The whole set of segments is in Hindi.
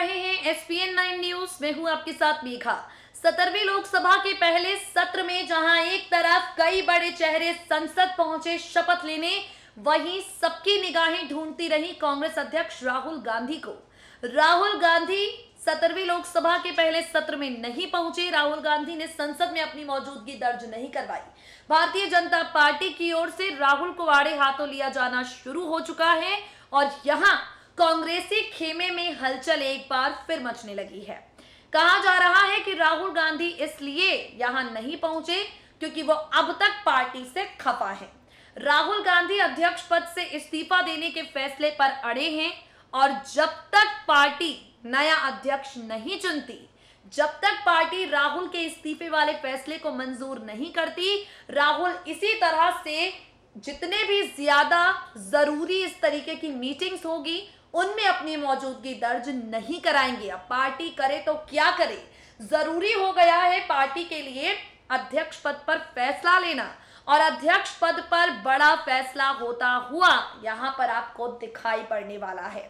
ESPN nine news. में हूँ आपके साथ मेघा। सत्रहवीं लोकसभा के पहले सत्र में जहाँ एक तरफ़ कई बड़े चेहरे संसद पहुँचे शपथ लेने, वहीं सबकी निगाहें ढूंढती रही कांग्रेस अध्यक्ष राहुल गांधी को। राहुल गांधी सत्रहवीं लोकसभा के पहले सत्र में नहीं पहुँचे। राहुल गांधी ने संसद में अपनी मौजूदगी दर्ज नहीं करवाई। भारतीय जनता पार्टी की ओर से राहुल को आड़े हाथों लिया जाना शुरू हो चुका है और यहाँ कांग्रेसी खेमे में हलचल एक बार फिर मचने लगी है। कहा जा रहा है कि राहुल गांधी इसलिए यहाँ नहीं पहुँचे क्योंकि वो अब तक पार्टी से खफा है। राहुल गांधी अध्यक्ष पद से इस्तीफा देने के फैसले पर अड़े हैं और जब तक पार्टी नया अध्यक्ष नहीं चुनती, जब तक पार्टी राहुल के इस्तीफे वाले फैसले को मंजूर नहीं करती, राहुल इसी तरह से जितने भी ज़्यादा ज़रूरी इस तरीके की मीटिंग्स होगी उनमें अपनी मौजूदगी दर्ज नहीं कराएँगे। अब पार्टी करे तो क्या करे? ज़रूरी हो गया है पार्टी के लिए अध्यक्ष पद पर फैसला लेना। और अध्यक्ष पद पर बड़ा फैसला होता हुआ यहाँ पर आपको दिखाई पड़ने वाला है।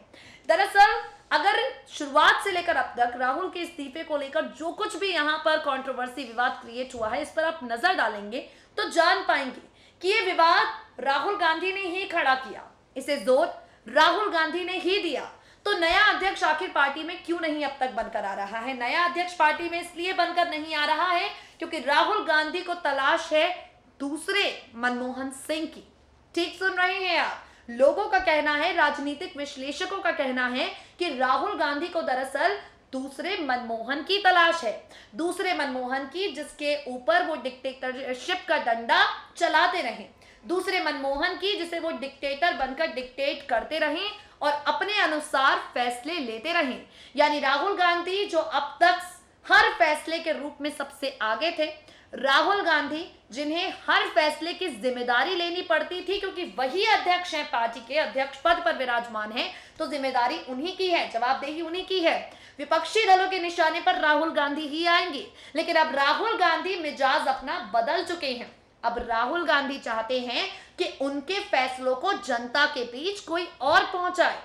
दरअसल, अगर शुरुआत से लेकर अब तक राहुल के इस्तीफे को लेकर जो कुछ भी यहाँ पर कंट्रोवर्सी विवाद क्रिएट हुआ है, इस पर आप नज़र डालेंगे तो जान पाएँगे कि ये विवाद राहुल गांधी ने ही खड़ा किया। इसे ज़ोर राहुल गांधी ने ही दिया। तो नया अध्यक्ष आखिर पार्टी में क्यों नहीं अब तक बनकर आ रहा है? नया अध्यक्ष पार्टी में इसलिए बनकर नहीं आ रहा है क्योंकि राहुल गांधी को तलाश है दूसरे मनमोहन सिंह की। ठीक सुन रहे हैं आप? लोगों का कहना है, राजनीतिक विश्लेषकों का कहना है कि राहुल गांधी को दरअसल दूसरे मनमोहन की तलाश है। दूसरे मनमोहन की जिसके ऊपर वो डिक्टेटरशिप का डंडा चलाते रहे। दूसरे मनमोहन की, जिसे वो डिक्टेटर बनकर डिक्टेट करते रहें और अपने अनुसार फैसले लेते रहें। यानी राहुल गांधी जो अब तक हर फैसले के रूप में सबसे आगे थे। राहुल गांधी जिन्हें हर फैसले की ज़िम्मेदारी लेनी पड़ती थी, क्योंकि वही अध्यक्ष हैं, पार्टी के अध्यक्ष पद पर विराजमान हैं तो ज़िम्मेदारी उन्हीं की है, जवाबदेही उन्हीं की है। विपक्षी दलों के निशाने पर राहुल गांधी ही आएँगे, लेकिन अब राहुल गांधी मिजाज अपना बदल चुके हैं। अब राहुल गांधी चाहते हैं कि उनके फैसलों को जनता के बीच कोई और पहुँचाए।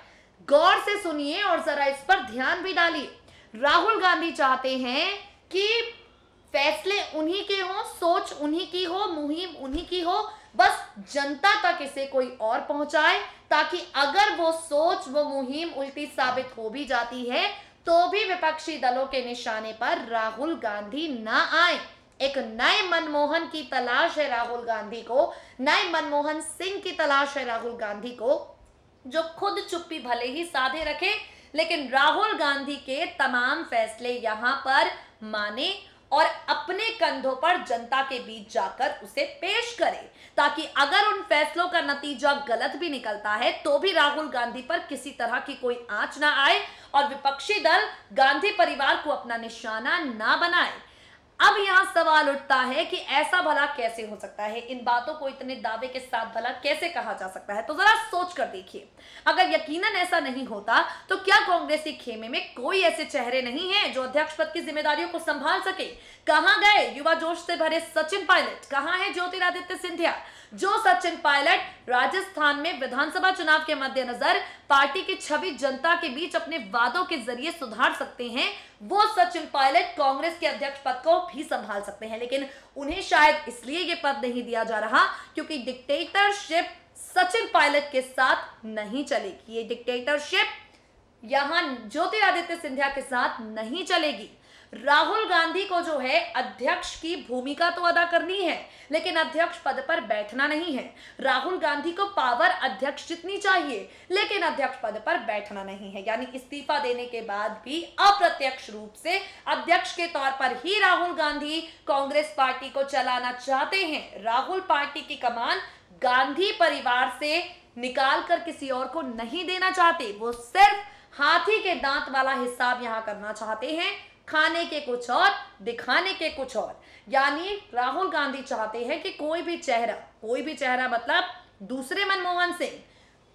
गौर से सुनिए और जरा इस पर ध्यान भी डालिए। राहुल गांधी चाहते हैं कि फैसले उन्हीं के हों, सोच उन्हीं की हो, मुहिम उन्हीं की हो, बस जनता तक इसे कोई और पहुँचाए, ताकि अगर वो सोच, वो मुहिम उल्टी साबित हो भी जाती है तो भी विपक्षी दलों के निशाने पर राहुल गांधी ना आए। एक नए मनमोहन की तलाश है राहुल गांधी को, नए मनमोहन सिंह की तलाश है राहुल गांधी को, जो खुद चुप्पी भले ही साधे रखे, लेकिन राहुल गांधी के तमाम फैसले यहाँ पर माने और अपने कंधों पर जनता के बीच जाकर उसे पेश करे, ताकि अगर उन फैसलों का नतीजा गलत भी निकलता है तो भी राहुल गांधी पर किसी तरह की कोई आँच ना आए और विपक्षी दल गांधी परिवार को अपना निशाना ना बनाए। अब यहाँ सवाल उठता है कि ऐसा भला कैसे हो सकता है? इन बातों को इतने दावे के साथ भला कैसे कहा जा सकता है? तो जरा सोच कर देखिए। अगर यकीनन ऐसा नहीं होता तो क्या कांग्रेसी खेमे में कोई ऐसे चेहरे नहीं है जो अध्यक्ष पद की जिम्मेदारियों को संभाल सके? कहाँ गए युवा जोश से भरे सचिन पायलट? कहाँ है ज्योतिरादित्य सिंधिया? जो सचिन पायलट राजस्थान में विधानसभा चुनाव के मद्देनजर पार्टी की छवि जनता के बीच अपने वादों के ज़रिए सुधार सकते हैं। वो सचिन पायलट कांग्रेस के अध्यक्ष पद को भी संभाल सकते हैं, लेकिन उन्हें शायद इसलिए ये पद नहीं दिया जा रहा क्योंकि डिक्टेटरशिप सचिन पायलट के साथ नहीं चलेगी। ये डिक्टेटरशिप यहाँ ज्योतिरादित्य सिंधिया के साथ नहीं चलेगी। राहुल गांधी को जो है अध्यक्ष की भूमिका तो अदा करनी है, लेकिन अध्यक्ष पद पर बैठना नहीं है। राहुल गांधी को पावर अध्यक्ष जितनी चाहिए, लेकिन अध्यक्ष पद पर बैठना नहीं है। यानी इस्तीफा देने के बाद भी अप्रत्यक्ष रूप से अध्यक्ष के तौर पर ही राहुल गांधी कांग्रेस पार्टी को चलाना चाहते हैं। राहुल पार्टी की कमान गांधी परिवार से निकाल कर किसी और को नहीं देना चाहते। वो सिर्फ़ हाथी के दांत वाला हिसाब यहाँ करना चाहते हैं। खाने के कुछ और, दिखाने के कुछ और। यानी राहुल गांधी चाहते हैं कि कोई भी चेहरा, कोई भी चेहरा मतलब दूसरे मनमोहन सिंह,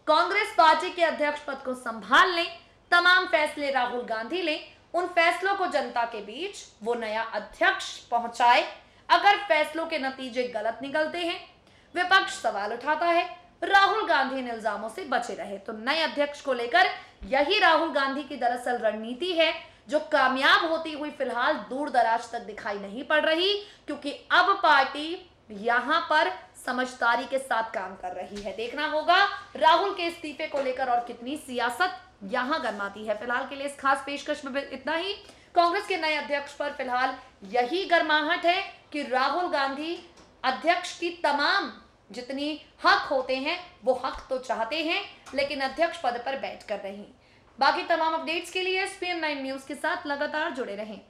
कांग्रेस पार्टी के अध्यक्ष पद को संभाल लें, तमाम फैसले राहुल गांधी लें, उन फैसलों को जनता के बीच वो नया अध्यक्ष पहुँचाए। अगर फैसलों के नतीजे गलत निकलते हैं, विपक्ष सवाल उठाता है, राहुल गांधी इन इल्जामों से बचे रहे। तो नए अध्यक्ष को लेकर यही राहुल गांधी की दरअसल रणनीति है। जो कामयाब होती हुई फ़िलहाल दूर दराज तक दिखाई नहीं पड़ रही, क्योंकि अब पार्टी यहाँ पर समझदारी के साथ काम कर रही है। देखना होगा राहुल के इस्तीफे को लेकर और कितनी सियासत यहाँ गर्माती है। फ़िलहाल के लिए इस खास पेशकश में इतना ही। कांग्रेस के नए अध्यक्ष पर फ़िलहाल यही गर्माहट है कि राहुल गांधी अध्यक्ष की तमाम जितनी हक होते हैं, वो हक तो चाहते हैं, लेकिन अध्यक्ष पद पर बैठ कर नहीं। बाकी तमाम अपडेट्स के लिए एसपीएन नाइन न्यूज़ के साथ लगातार जुड़े रहें।